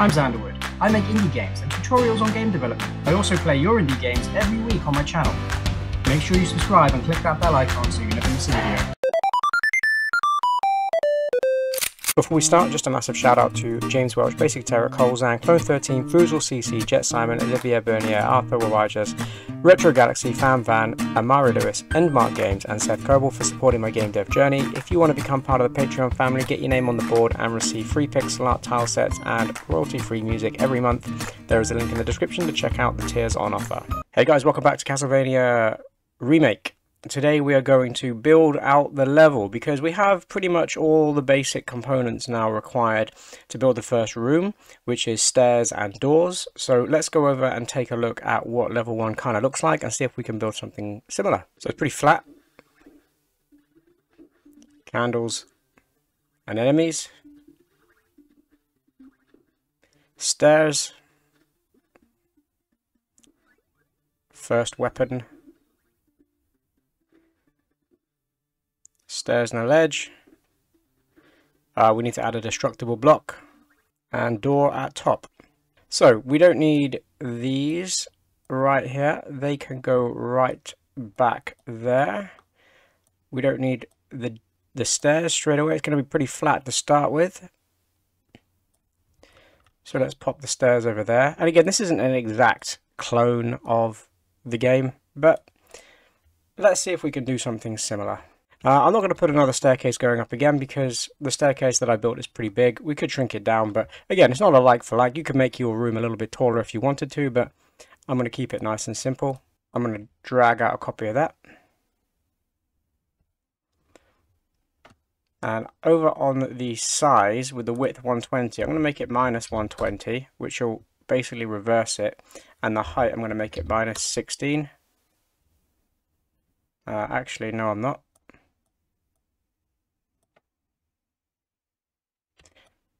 I'm Xanderwood. I make indie games and tutorials on game development. I also play your indie games every week on my channel. Make sure you subscribe and click that bell icon so you never miss a video. Before we start, just a massive shout out to James Welch, Basic Terror, Colzan, Clone 13, Foozle CC, Jet Simon, Olivia Bernier, Arthur Wawajas, Retro Galaxy, Fan Van, Amari Lewis, Endmark Games, and Seth Kerbal for supporting my game dev journey. If you want to become part of the Patreon family, get your name on the board and receive free pixel art tile sets and royalty free music every month, there is a link in the description to check out the tiers on offer. Hey guys, welcome back to Castlevania Remake. Today we are going to build out the level because we have pretty much all the basic components now required to build the first room, which is stairs and doors. So let's go over and take a look at what level one kind of looks like and see if we can build something similar. So it's pretty flat. Candles and enemies. Stairs. First weapon and a ledge. Uh, we need to add a destructible block and door at top. So we don't need these right here. They can go right back there. We don't need the, the stairs straight away. It's going to be pretty flat to start with. So let's pop the stairs over there. And again, this isn't an exact clone of the game, but let's see if we can do something similar. Uh, I'm not going to put another staircase going up again because the staircase that I built is pretty big. We could shrink it down, but again, it's not a like for like. You could make your room a little bit taller if you wanted to, but I'm going to keep it nice and simple. I'm going to drag out a copy of that. And over on the size with the width 120, I'm going to make it minus 120, which will basically reverse it. And the height, I'm going to make it minus 16. Uh, actually, no, I'm not.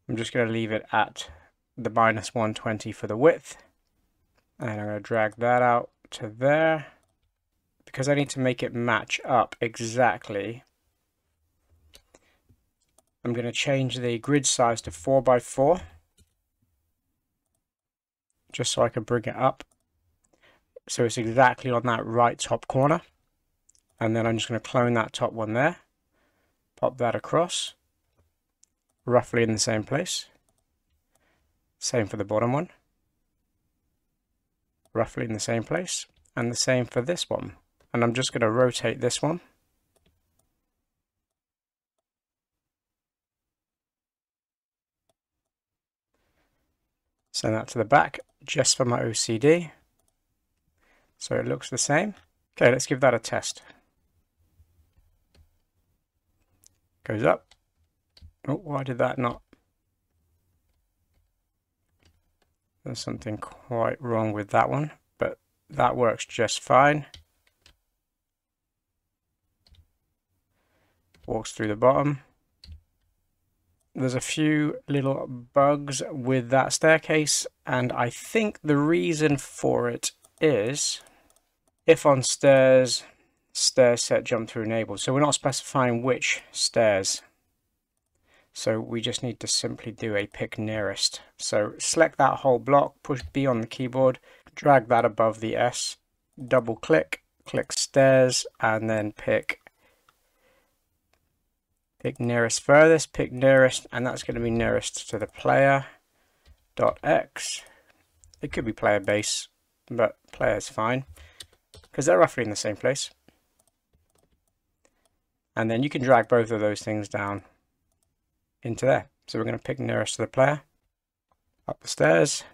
I'm just going to leave it at the minus 120 for the width. And I'm going to drag that out to there. Because I need to make it match up exactly. I'm going to change the grid size to 4x4. Just so I can bring it up. So it's exactly on that right top corner. And then I'm just going to clone that top one there. Pop that across roughly in the same place. Same for the bottom one. Roughly in the same place. And the same for this one. And I'm just going to rotate this one. Send that to the back just for my OCD. So it looks the same. Okay, let's give that a test. Goes up. Oh, why did that not? There's something quite wrong with that one, but that works just fine. Walks through the bottom. There's a few little bugs with that staircase, and I think the reason for it is if on stairs, stair set jump through enabled. So we're not specifying which stairs so we just need to simply do a pick nearest. So select that whole block, push B on the keyboard, drag that above the S, double click, click stairs, and then pick pick nearest furthest, pick nearest, and that's going to be nearest to the player dot X. It could be player base, but player is fine because they're roughly in the same place. And then you can drag both of those things down into there. So we're going to pick nearest to the player. Up the stairs.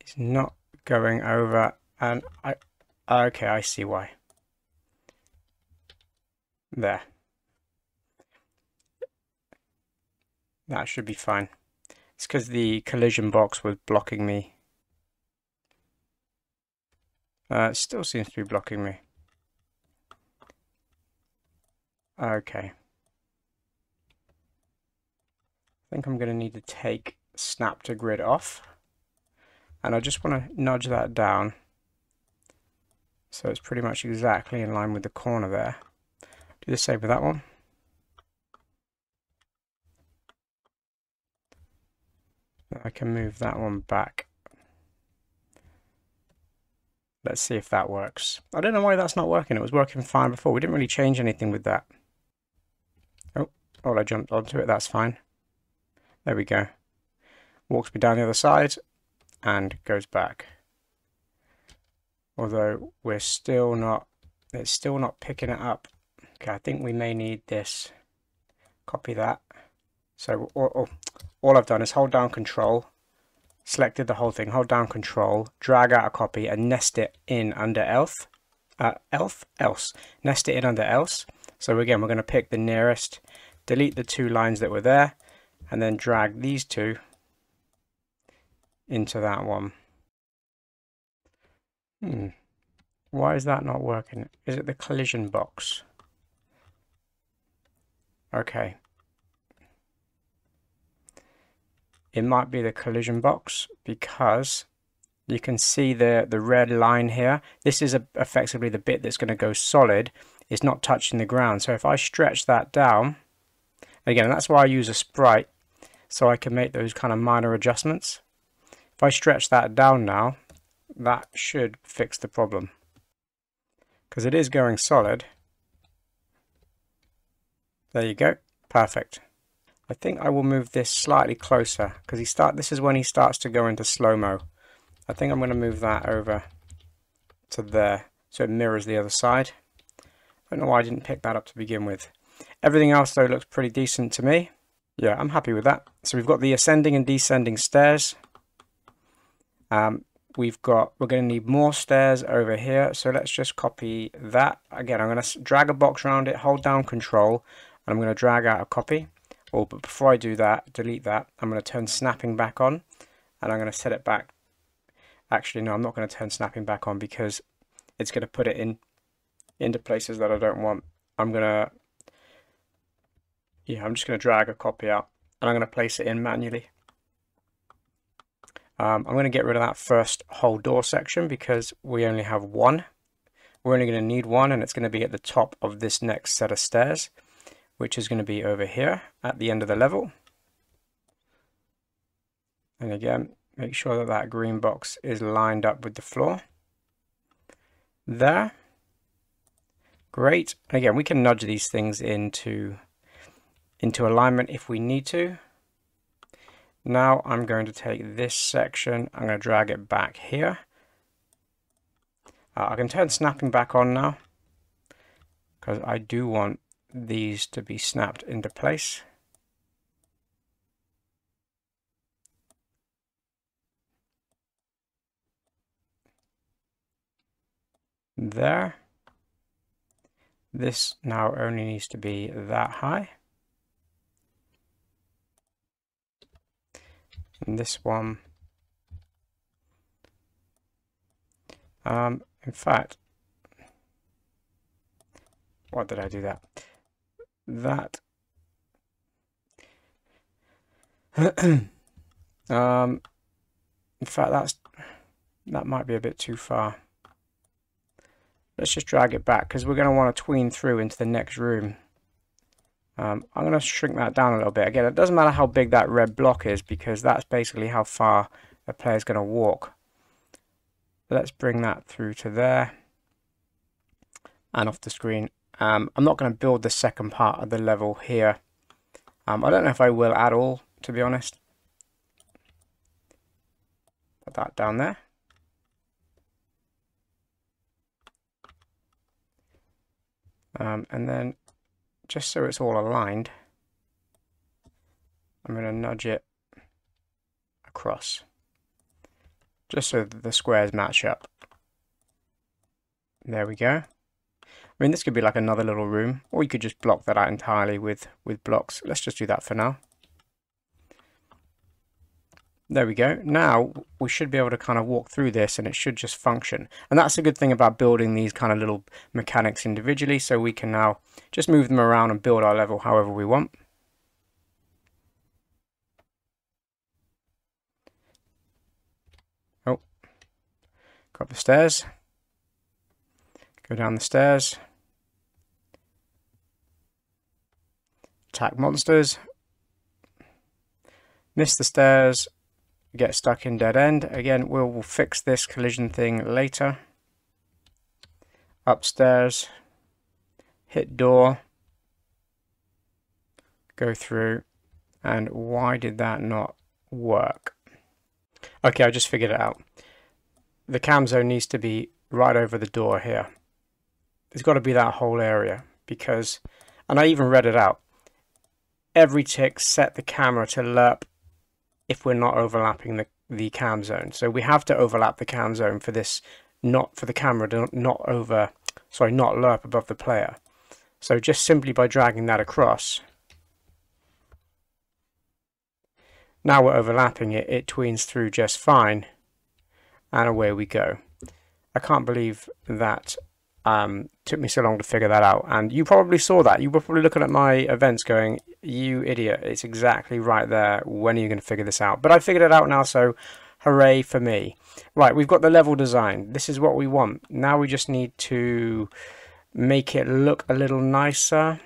It's not going over and I okay I see why. There. That should be fine. It's because the collision box was blocking me. Uh, it still seems to be blocking me. Okay. I think I'm going to need to take snap to grid off. And I just want to nudge that down. So it's pretty much exactly in line with the corner there. Do the same with that one. I can move that one back. Let's see if that works. I don't know why that's not working. It was working fine before. We didn't really change anything with that. Oh, oh, I jumped onto it. That's fine. There we go. Walks me down the other side and goes back. Although we're still not, it's still not picking it up. Okay, I think we may need this. Copy that. So all, all, all I've done is hold down control, selected the whole thing, hold down control, drag out a copy and nest it in under else. Uh, elf, else. Nest it in under else. So again, we're going to pick the nearest, delete the two lines that were there, and then drag these two into that one. Hmm. Why is that not working? Is it the collision box? Okay. It might be the collision box because you can see the, the red line here. This is a, effectively the bit that's going to go solid. It's not touching the ground. So if I stretch that down, again, that's why I use a sprite so I can make those kind of minor adjustments. If I stretch that down now, that should fix the problem. Because it is going solid. There you go. Perfect. I think I will move this slightly closer because he start. This is when he starts to go into slow-mo. I think I'm going to move that over to there so it mirrors the other side. I don't know why I didn't pick that up to begin with. Everything else though looks pretty decent to me. Yeah, I'm happy with that. So we've got the ascending and descending stairs. Um, we've got, we're going to need more stairs over here. So let's just copy that. Again, I'm going to drag a box around it, hold down control, and I'm going to drag out a copy. Oh, but before I do that, delete that, I'm going to turn snapping back on and I'm going to set it back. Actually, no, I'm not going to turn snapping back on because it's going to put it in into places that I don't want. I'm going to, yeah, I'm just going to drag a copy out and I'm going to place it in manually. Um, I'm going to get rid of that first whole door section because we only have one. We're only going to need one and it's going to be at the top of this next set of stairs which is going to be over here at the end of the level. And again, make sure that that green box is lined up with the floor. There. Great. Again, we can nudge these things into, into alignment if we need to. Now I'm going to take this section, I'm going to drag it back here. Uh, I can turn snapping back on now because I do want these to be snapped into place. There. This now only needs to be that high. And this one, um, in fact, what did I do that? that um, in fact that's that might be a bit too far. Let's just drag it back because we're going to want to tween through into the next room um, I'm going to shrink that down a little bit again it doesn't matter how big that red block is because that's basically how far a player is going to walk let's bring that through to there and off the screen um, I'm not going to build the second part of the level here. Um, I don't know if I will at all, to be honest. Put that down there. Um, and then, just so it's all aligned, I'm going to nudge it across. Just so that the squares match up. There we go. I mean, this could be like another little room, or you could just block that out entirely with, with blocks. Let's just do that for now. There we go. Now we should be able to kind of walk through this and it should just function. And that's a good thing about building these kind of little mechanics individually. So we can now just move them around and build our level however we want. Oh, got the stairs. Go down the stairs. Attack monsters. Miss the stairs. Get stuck in dead end. Again, we'll, we'll fix this collision thing later. Upstairs, hit door, go through, and why did that not work? Okay, I just figured it out. The cam zone needs to be right over the door here. There's got to be that whole area because, and I even read it out, every tick set the camera to lerp if we're not overlapping the, the cam zone. So we have to overlap the cam zone for this, not for the camera to not over, sorry, not lerp above the player. So just simply by dragging that across, now we're overlapping it, it tweens through just fine, and away we go. I can't believe that um, took me so long to figure that out. And you probably saw that. You were probably looking at my events going, you idiot, it's exactly right there. When are you going to figure this out? But I figured it out now, so hooray for me. Right, we've got the level design. This is what we want. Now we just need to make it look a little nicer.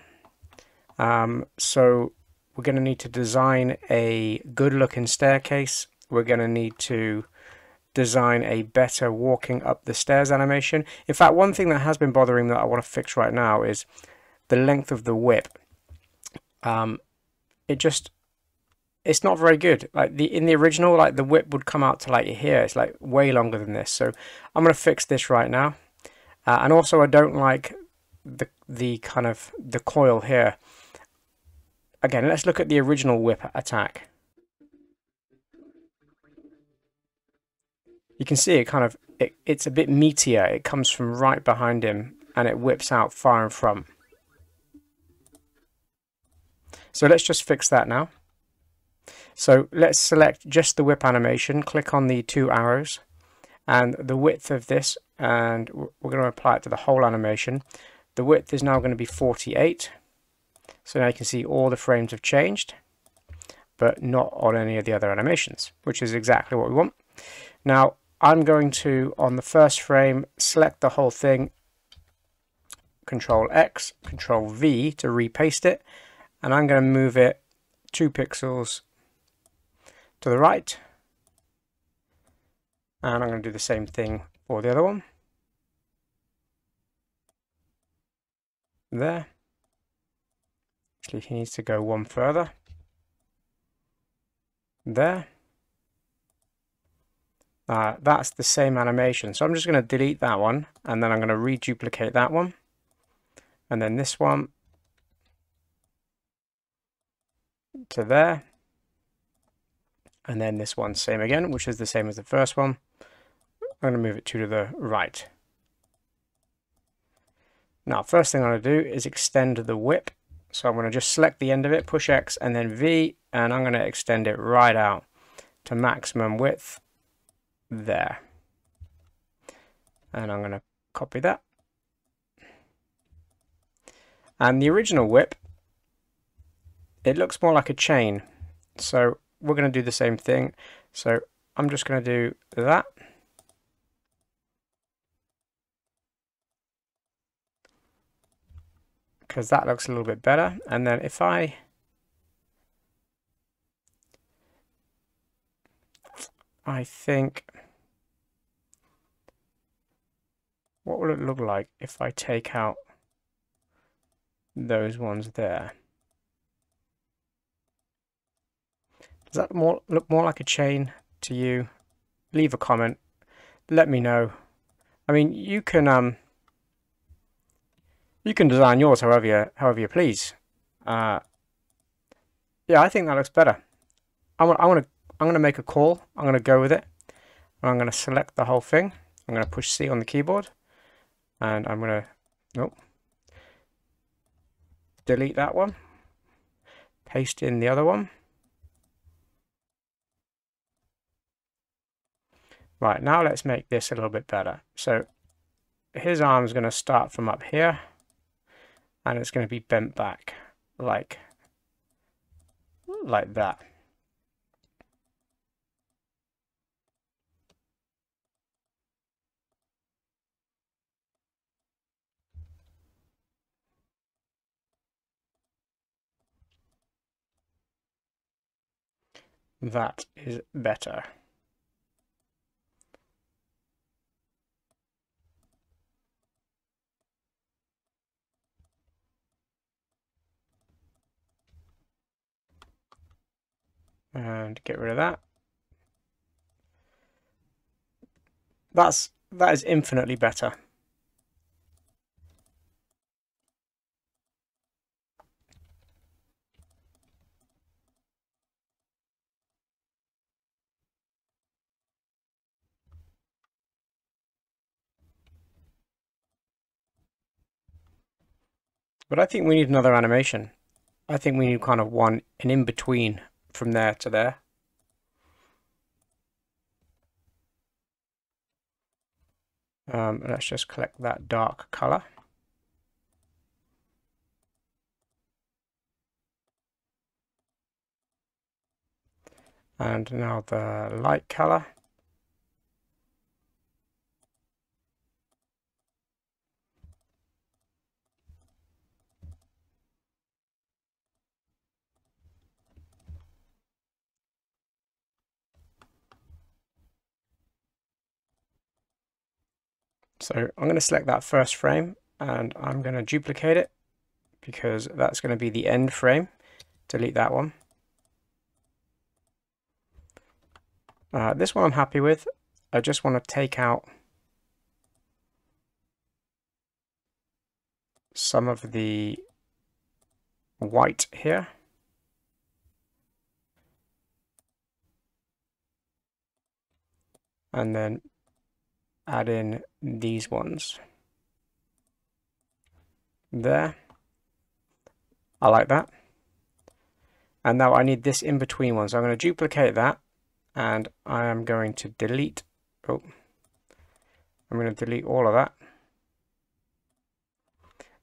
Um, so we're going to need to design a good looking staircase. We're going to need to design a better walking up the stairs animation. In fact, one thing that has been bothering me that I want to fix right now is the length of the whip. Um, it just, it's not very good. Like the in the original, like the whip would come out to like here. It's like way longer than this. So I'm going to fix this right now. Uh, and also I don't like the, the kind of the coil here. Again, let's look at the original whip attack. You can see it kind of, it, it's a bit meatier. It comes from right behind him and it whips out far in front. So let's just fix that now. So let's select just the whip animation, click on the two arrows and the width of this and we're going to apply it to the whole animation. The width is now going to be 48. So now you can see all the frames have changed, but not on any of the other animations, which is exactly what we want. Now, I'm going to, on the first frame, select the whole thing, Control X, Control V to repaste it, and I'm going to move it two pixels to the right. And I'm going to do the same thing for the other one. There. Actually, he needs to go one further. There. Uh, that's the same animation. So I'm just going to delete that one and then I'm going to reduplicate that one. And then this one to there. And then this one same again, which is the same as the first one. I'm going to move it to the right. Now, first thing I'm going to do is extend the whip. So I'm going to just select the end of it, push X and then V, and I'm going to extend it right out to maximum width there. And I'm going to copy that. And the original whip, it looks more like a chain. So we're going to do the same thing. So I'm just going to do that. Because that looks a little bit better. And then if I I think what will it look like if I take out those ones there? Does that more look more like a chain to you? Leave a comment. Let me know. I mean, you can um, you can design yours however you however you please. Uh, yeah, I think that looks better. I want I want to I'm going to make a call. I'm going to go with it. I'm going to select the whole thing. I'm going to push C on the keyboard and I'm to, nope, delete that one, paste in the other one. Right, now let's make this a little bit better. So his arm is going to start from up here and it's going to be bent back like, like that. That is better. And get rid of that. That's that is infinitely better. But I think we need another animation. I think we need kind of one, an in-between from there to there. Um, let's just collect that dark color. And now the light color. So I'm going to select that first frame and I'm going to duplicate it because that's going to be the end frame. Delete that one. Uh, this one I'm happy with. I just want to take out some of the white here. And then add in these ones. There. I like that. And now I need this in between one. So I'm going to duplicate that and I am going to delete. Oh, I'm going to delete all of that.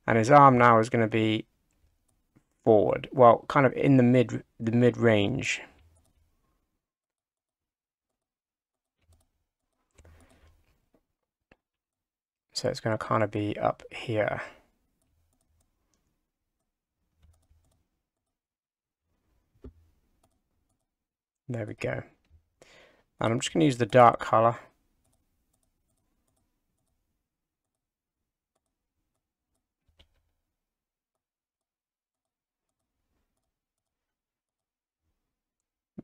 And his arm now is going to be forward. Well, kind of in the mid the mid range. So it's going to kind of be up here. There we go. And I'm just going to use the dark color.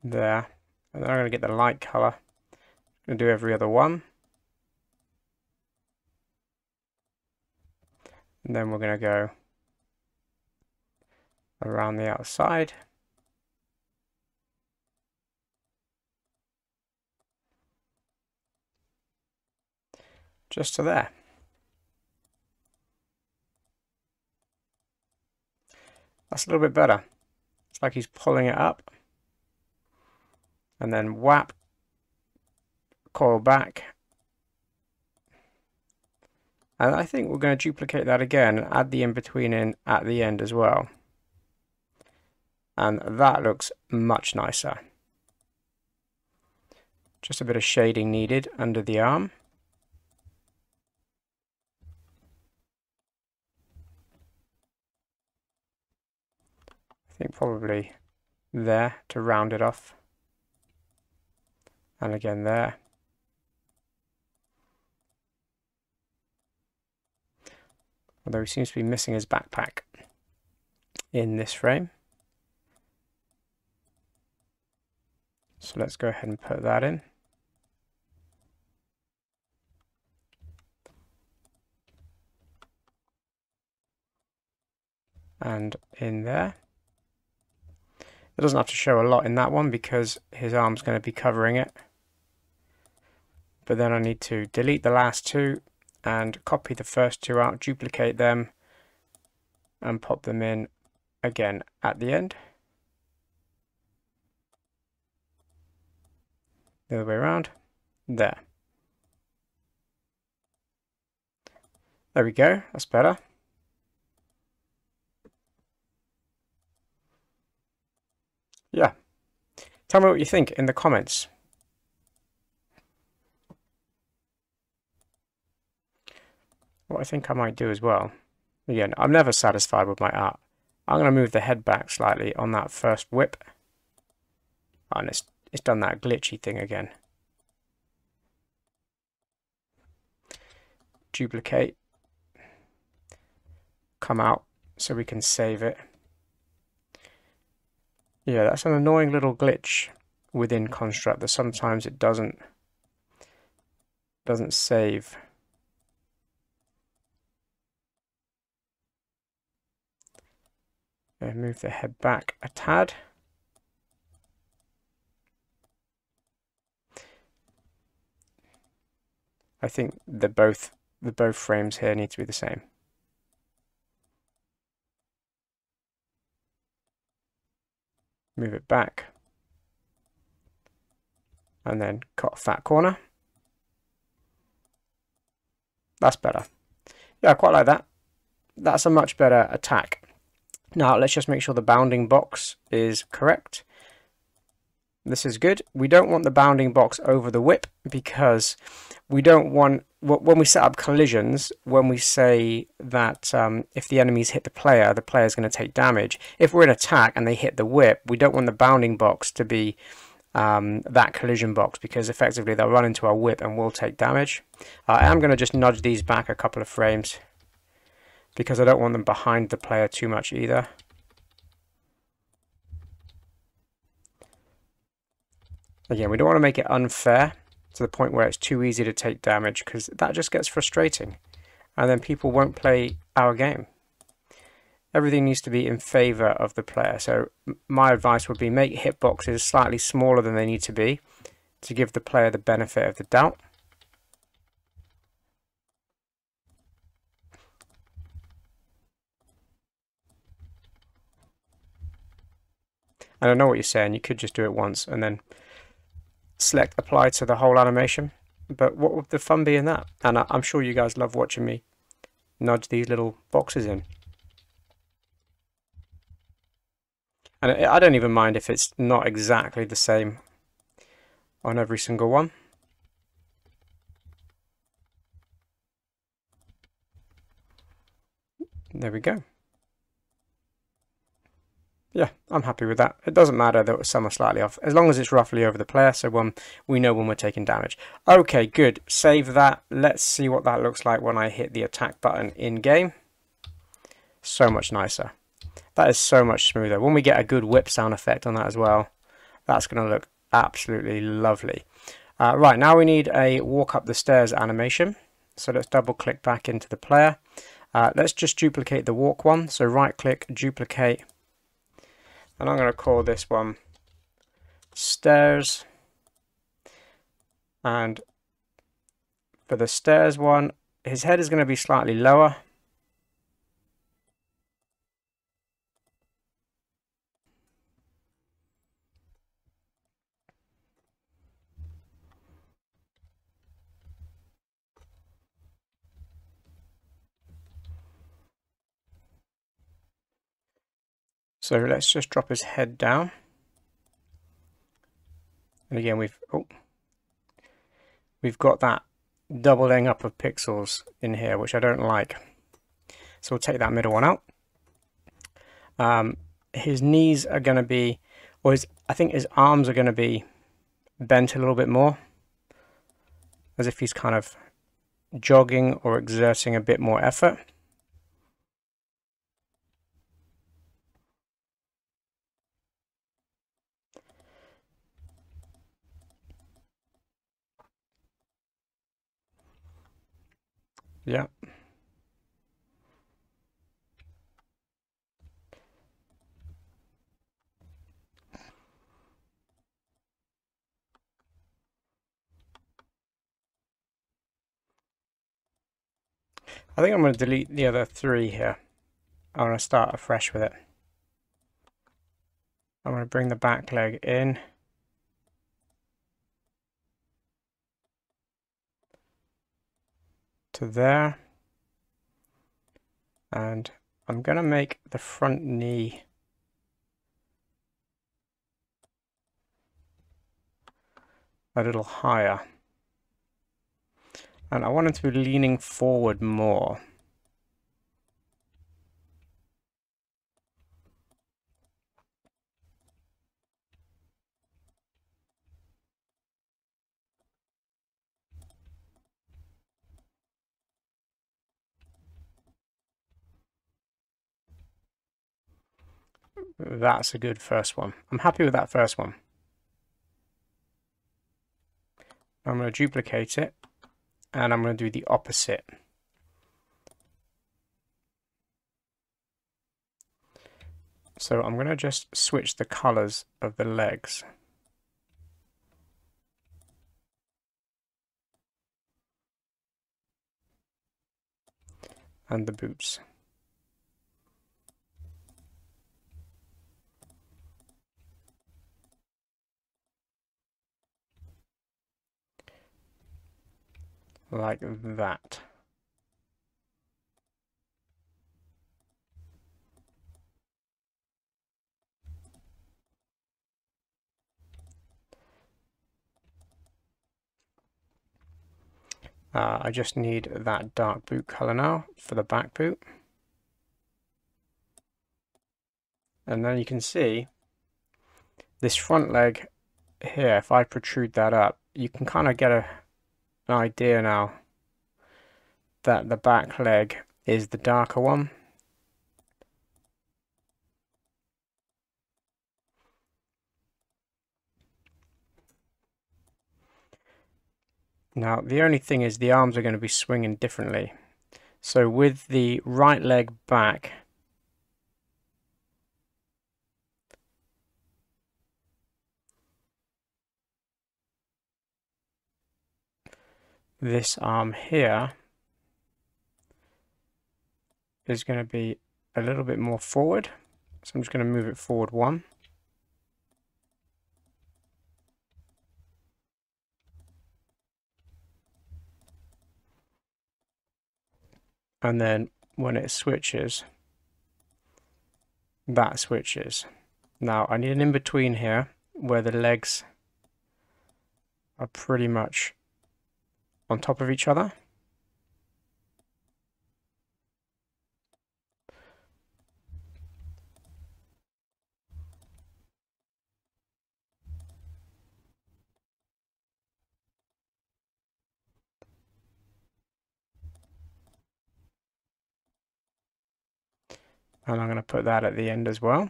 There. And then I'm going to get the light color. I'm going to do every other one. And then we're going to go around the outside. Just to there. That's a little bit better. It's like he's pulling it up. And then whap, coil back, and I think we're going to duplicate that again and add the in-between in at the end as well. And that looks much nicer. Just a bit of shading needed under the arm. I think probably there to round it off. And again there. Although he seems to be missing his backpack in this frame. So let's go ahead and put that in. And in there. It doesn't have to show a lot in that one because his arm's going to be covering it. But then I need to delete the last two and copy the first two out, duplicate them and pop them in again at the end. The other way around, there. There we go, that's better. Yeah. Tell me what you think in the comments. What I think I might do as well, again, I'm never satisfied with my art. I'm going to move the head back slightly on that first whip. And it's it's done that glitchy thing again. Duplicate. Come out so we can save it. Yeah, that's an annoying little glitch within Construct that sometimes it doesn't doesn't save. Move the head back a tad. I think the both the both frames here need to be the same. Move it back. And then cut off that corner. That's better. Yeah, I quite like that. That's a much better attack. Now let's just make sure the bounding box is correct. This is good. We don't want the bounding box over the whip because we don't want, when we set up collisions, when we say that um, if the enemies hit the player, the player is going to take damage. If we're in attack and they hit the whip, we don't want the bounding box to be um, that collision box because effectively they'll run into our whip and we'll take damage. Uh, I am going to just nudge these back a couple of frames because I don't want them behind the player too much either. Again, we don't want to make it unfair to the point where it's too easy to take damage because that just gets frustrating and then people won't play our game. Everything needs to be in favor of the player. So my advice would be make hitboxes slightly smaller than they need to be to give the player the benefit of the doubt. And I know what you're saying, you could just do it once and then select apply to the whole animation. But what would the fun be in that? And I'm sure you guys love watching me nudge these little boxes in. And I don't even mind if it's not exactly the same on every single one. There we go yeah, I'm happy with that. It doesn't matter that some are slightly off, as long as it's roughly over the player, so when we know when we're taking damage. Okay, good. Save that. Let's see what that looks like when I hit the attack button in-game. So much nicer. That is so much smoother. When we get a good whip sound effect on that as well, that's going to look absolutely lovely. Uh, right, now we need a walk up the stairs animation. So let's double click back into the player. Uh, let's just duplicate the walk one. So right click, duplicate, and I'm going to call this one stairs. And for the stairs one his head is going to be slightly lower So let's just drop his head down. And again, we've oh, we've got that doubling up of pixels in here, which I don't like. So we'll take that middle one out. Um, his knees are going to be, or his, I think his arms are going to be bent a little bit more, as if he's kind of jogging or exerting a bit more effort. Yeah. I think I'm going to delete the other three here. I'm going to start afresh with it. I'm going to bring the back leg in. To there. And I'm going to make the front knee a little higher. And I want it to be leaning forward more. That's a good first one. I'm happy with that first one. I'm going to duplicate it and I'm going to do the opposite. So I'm going to just switch the colors of the legs. And the boots. Like that. Uh, I just need that dark boot color now for the back boot. And then you can see this front leg here, if I protrude that up, you can kind of get a, idea now that the back leg is the darker one. Now, the only thing is the arms are going to be swinging differently. So with the right leg back, this arm here is going to be a little bit more forward. So I'm just going to move it forward one. and then when it switches that switches now I need an in-between here where the legs are pretty much on top of each other and I'm going to put that at the end as well.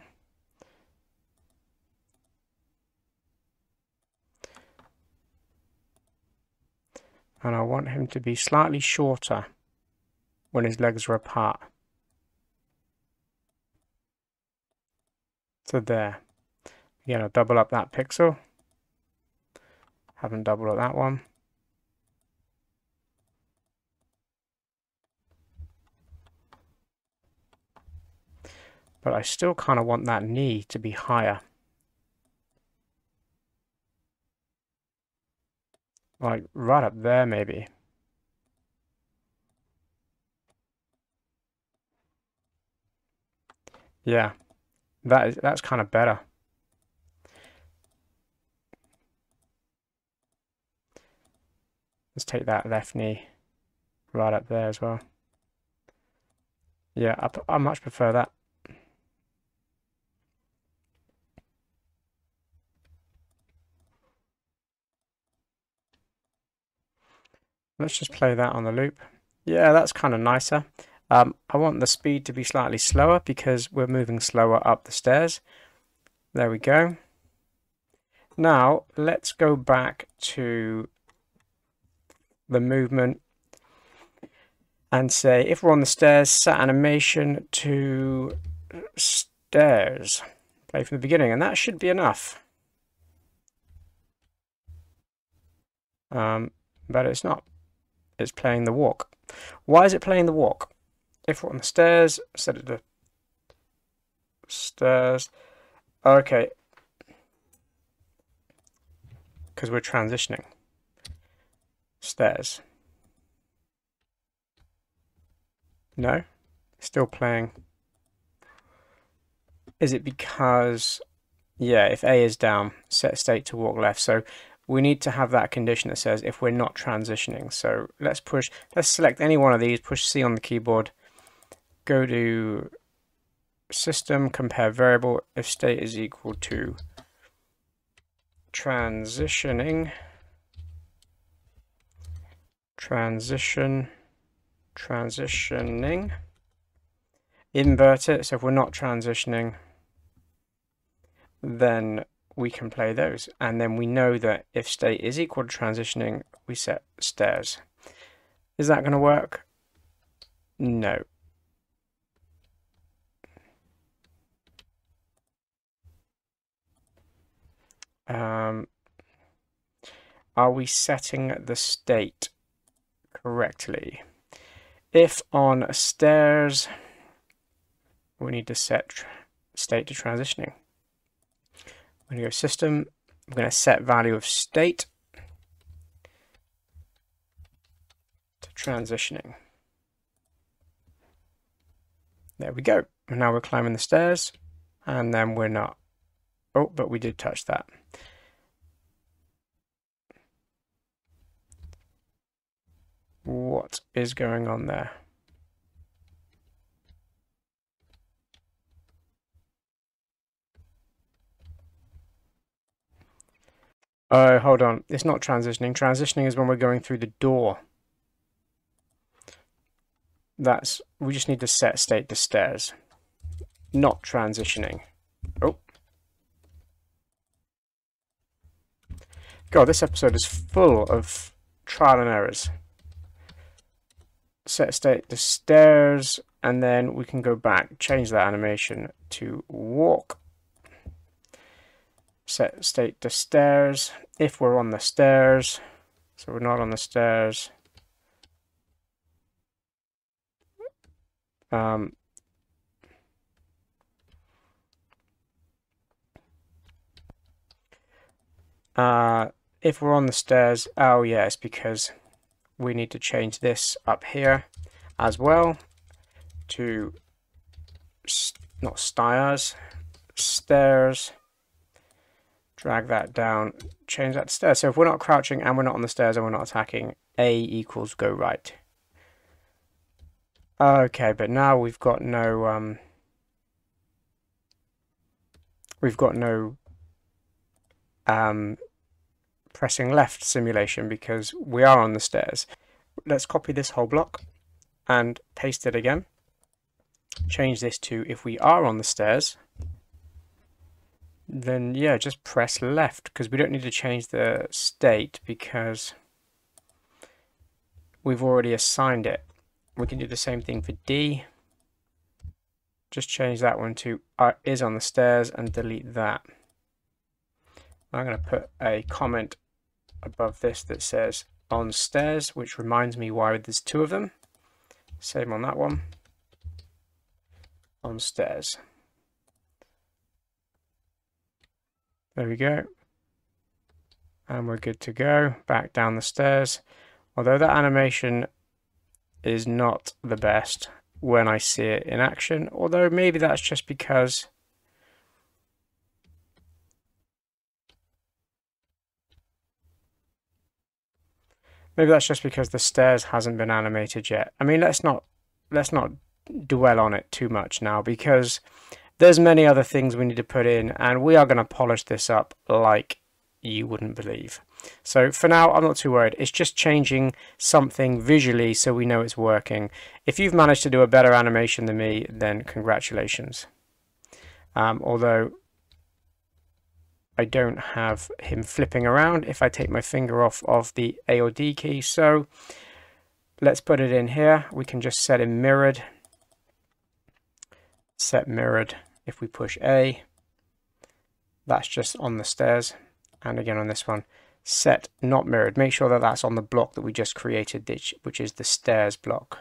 And I want him to be slightly shorter when his legs are apart. So there. Again, I'll double up that pixel. Haven't doubled up that one. but I still kind of want that knee to be higher. Like right up there maybe. Yeah, that is that's kind of better. Let's take that left knee right up there as well. Yeah, I, I much prefer that. Let's just play that on the loop. Yeah, that's kind of nicer. Um, I want the speed to be slightly slower because we're moving slower up the stairs. There we go. Now, let's go back to the movement and say if we're on the stairs, set animation to stairs. Play from the beginning, and that should be enough. Um, but it's not is playing the walk. Why is it playing the walk? If we're on the stairs, set it to stairs. Okay. Because we're transitioning. Stairs. No? Still playing. Is it because... Yeah, if A is down, set state to walk left. So we need to have that condition that says if we're not transitioning. So let's push, let's select any one of these, push C on the keyboard, go to system, compare variable, if state is equal to transitioning, transition, transitioning, invert it, so if we're not transitioning, then we can play those. And then we know that if state is equal to transitioning, we set stairs. Is that going to work? No. Um, are we setting the state correctly? If on stairs, we need to set state to transitioning. I'm going to go system, I'm going to set value of state to transitioning. There we go. And now we're climbing the stairs and then we're not. Oh, but we did touch that. What is going on there? Oh, hold on. It's not transitioning. Transitioning is when we're going through the door. That's, we just need to set state to stairs. Not transitioning. Oh. God, this episode is full of trial and errors. Set state to stairs, and then we can go back, change that animation to walk set state to stairs. If we're on the stairs so we're not on the stairs um, uh, if we're on the stairs oh yes because we need to change this up here as well to not stairs stairs drag that down, change that to stairs. So if we're not crouching and we're not on the stairs and we're not attacking, A equals go right. Okay, but now we've got no, um, we've got no um, pressing left simulation because we are on the stairs. Let's copy this whole block and paste it again. Change this to if we are on the stairs, then yeah, just press left because we don't need to change the state because we've already assigned it. We can do the same thing for D. Just change that one to uh, is on the stairs and delete that. I'm going to put a comment above this that says on stairs, which reminds me why there's two of them. Same on that one. On stairs. There we go. And we're good to go. Back down the stairs. Although that animation is not the best when I see it in action. Although maybe that's just because Maybe that's just because the stairs hasn't been animated yet. I mean, let's not let's not dwell on it too much now because there's many other things we need to put in and we are going to polish this up like you wouldn't believe. So for now, I'm not too worried. It's just changing something visually so we know it's working. If you've managed to do a better animation than me, then congratulations. Um, although I don't have him flipping around if I take my finger off of the A or D key. So let's put it in here. We can just set him mirrored. Set mirrored if we push A, that's just on the stairs. And again on this one, set not mirrored. Make sure that that's on the block that we just created, which is the stairs block.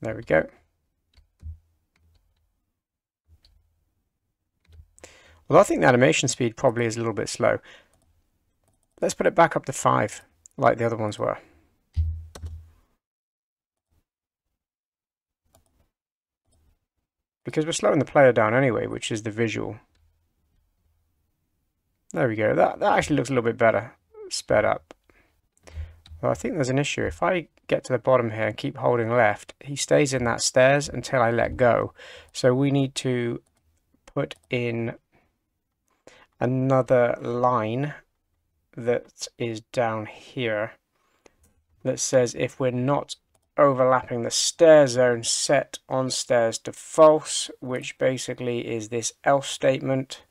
There we go. Well, I think the animation speed probably is a little bit slow. Let's put it back up to 5, like the other ones were. Because we're slowing the player down anyway, which is the visual. There we go. That, that actually looks a little bit better, sped up. Well, I think there's an issue. If I get to the bottom here and keep holding left, he stays in that stairs until I let go. So we need to put in another line that is down here that says if we're not overlapping the stair zone set on stairs to false, which basically is this else statement.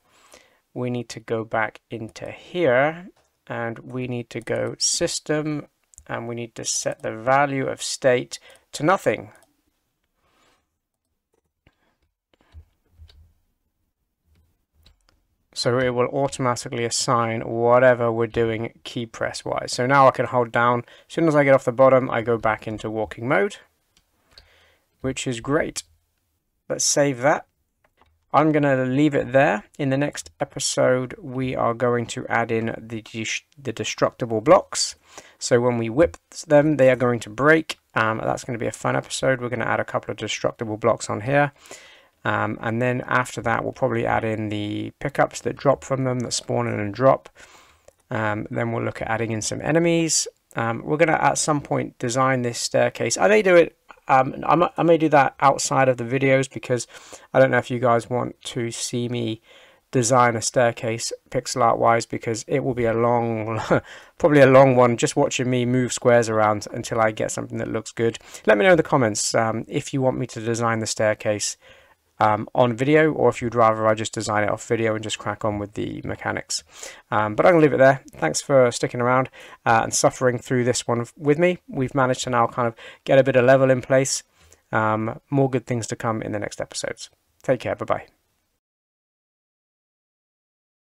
We need to go back into here and we need to go system and we need to set the value of state to nothing. So it will automatically assign whatever we're doing key press wise. So now I can hold down. As soon as I get off the bottom, I go back into walking mode, which is great. Let's save that. I'm going to leave it there. In the next episode, we are going to add in the, the destructible blocks. So when we whip them, they are going to break. Um, that's going to be a fun episode. We're going to add a couple of destructible blocks on here. Um, and then after that, we'll probably add in the pickups that drop from them, that spawn in and drop. Um, then we'll look at adding in some enemies. Um, we're going to, at some point, design this staircase. I may do it, um, I, may do that outside of the videos because I don't know if you guys want to see me design a staircase pixel art wise because it will be a long probably a long one just watching me move squares around until I get something that looks good let me know in the comments um, if you want me to design the staircase um, on video or if you'd rather I just design it off video and just crack on with the mechanics. Um, but I'm going to leave it there. Thanks for sticking around uh, and suffering through this one with me. We've managed to now kind of get a bit of level in place. Um, more good things to come in the next episodes. Take care. Bye-bye.